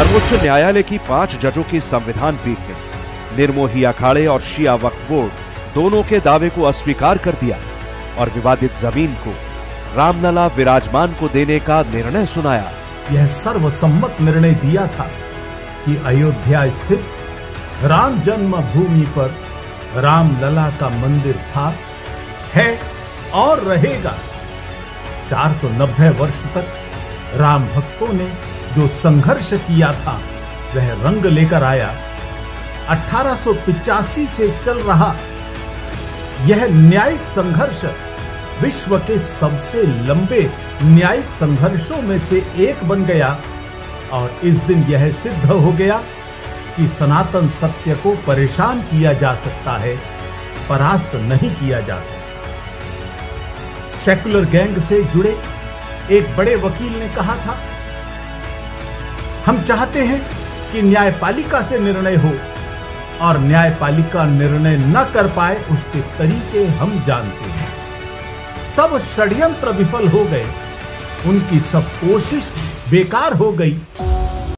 सर्वोच्च न्यायालय की पाँच जजों की संविधान पीठ ने निर्मोही अखाड़े और शिया वक्फ बोर्ड दोनों के दावे को अस्वीकार कर दिया और विवादित ज़मीन को रामलला विराजमान को देने का निर्णय सुनाया। यह सर्वसम्मत निर्णय दिया था कि अयोध्या स्थित राम जन्म भूमि पर रामलला का मंदिर था, है और रहेगा। 490 वर्ष तक राम भक्तों ने जो संघर्ष किया था, वह रंग लेकर आया। 1885 से चल रहा यह न्यायिक संघर्ष विश्व के सबसे लंबे न्यायिक संघर्षों में से एक बन गया और इस दिन यह सिद्ध हो गया कि सनातन सत्य को परेशान किया जा सकता है, परास्त नहीं किया जा सकता। सेकुलर गैंग से जुड़े एक बड़े वकील ने कहा था हम चाहते हैं कि न्यायपालिका से निर्णय हो और न्यायपालिका निर्णय न कर पाए उसके तरीके हम जानते हैं। सब षड्यंत्र विफल हो गए। उनकी सब कोशिश बेकार हो गई।